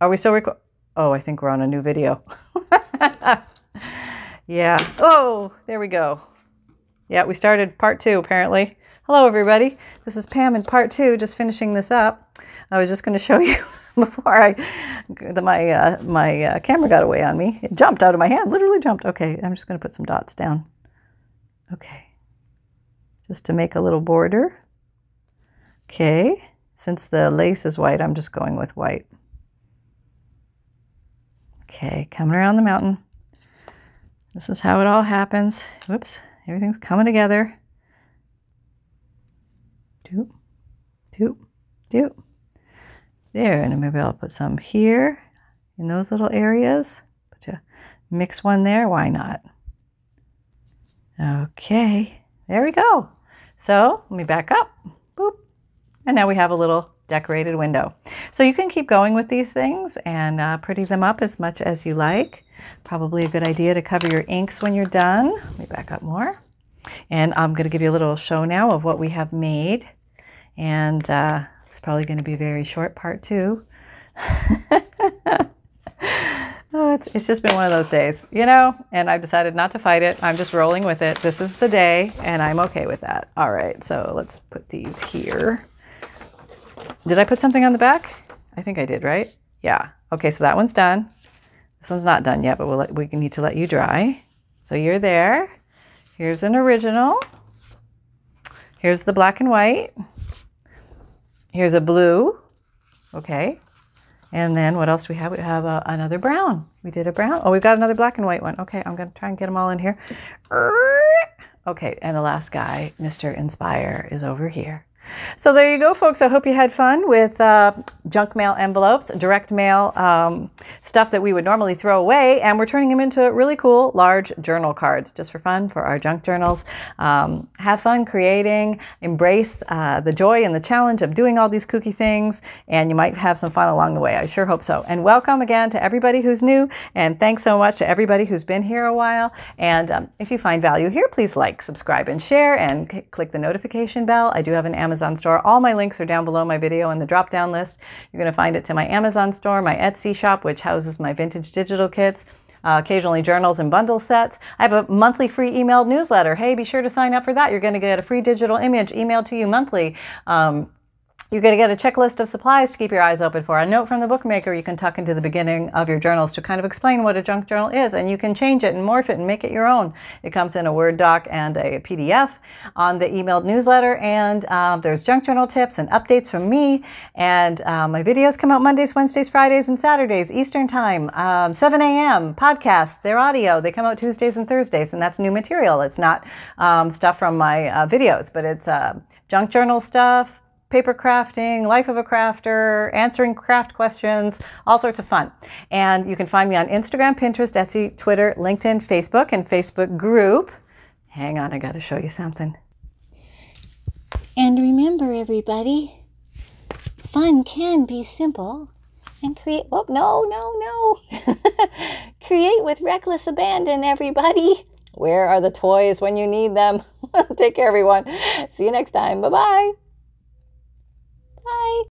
Are we still recording? Oh, I think we're on a new video. yeah. Oh, there we go. Yeah, we started part two apparently. Hello, everybody. This is Pam in part two, just finishing this up. I was just going to show you before I, the, my uh, my uh, camera got away on me. It jumped out of my hand, literally jumped. Okay, I'm just going to put some dots down. Okay, just to make a little border. Okay, since the lace is white, I'm just going with white. Okay, coming around the mountain. This is how it all happens. Whoops, everything's coming together. Doop, doop, doop. There, and maybe I'll put some here in those little areas. Put a mix one there, why not? Okay, there we go. So let me back up. Boop. And now we have a little decorated window. So you can keep going with these things and uh, pretty them up as much as you like. Probably a good idea to cover your inks when you're done. Let me back up more. And I'm going to give you a little show now of what we have made. And uh, it's probably going to be a very short part too. oh, it's, it's just been one of those days, you know, and I've decided not to fight it. I'm just rolling with it. This is the day, and I'm okay with that. All right, so let's put these here. Did I put something on the back? I think I did, right? Yeah. Okay, so that one's done. This one's not done yet, but we'll let, we need to let you dry. So you're there. Here's an original. Here's the black and white. Here's a blue. Okay. And then what else do we have? We have uh, another brown. We did a brown. Oh, we've got another black and white one. Okay, I'm going to try and get them all in here. Okay, and the last guy, Mr. Inspire, is over here. So there you go, folks. I hope you had fun with uh, junk mail envelopes, direct mail um, stuff that we would normally throw away, and we're turning them into really cool large journal cards just for fun for our junk journals. Um, have fun creating, embrace uh, the joy and the challenge of doing all these kooky things, and you might have some fun along the way. I sure hope so. And welcome again to everybody who's new, and thanks so much to everybody who's been here a while. And um, if you find value here, please like, subscribe, and share, and click the notification bell. I do have an Amazon store. All my links are down below my video in the drop down list. You're going to find it to my Amazon store, my Etsy shop, which houses my vintage digital kits. Uh, occasionally journals and bundle sets. I have a monthly free emailed newsletter. Hey, be sure to sign up for that. You're going to get a free digital image emailed to you monthly. Um, you're going to get a checklist of supplies to keep your eyes open for. A note from the bookmaker you can tuck into the beginning of your journals to kind of explain what a junk journal is, and you can change it and morph it and make it your own. It comes in a Word doc and a PDF on the emailed newsletter, and um, there's junk journal tips and updates from me. And um, my videos come out Mondays, Wednesdays, Fridays, and Saturdays, Eastern Time, um, 7 a.m. Podcasts, they're audio. They come out Tuesdays and Thursdays, and that's new material. It's not um, stuff from my uh, videos, but it's uh, junk journal stuff paper crafting, life of a crafter, answering craft questions, all sorts of fun. And you can find me on Instagram, Pinterest, Etsy, Twitter, LinkedIn, Facebook, and Facebook group. Hang on, I got to show you something. And remember, everybody, fun can be simple and create. Oh, no, no, no. create with reckless abandon, everybody. Where are the toys when you need them? Take care, everyone. See you next time. Bye bye. Bye.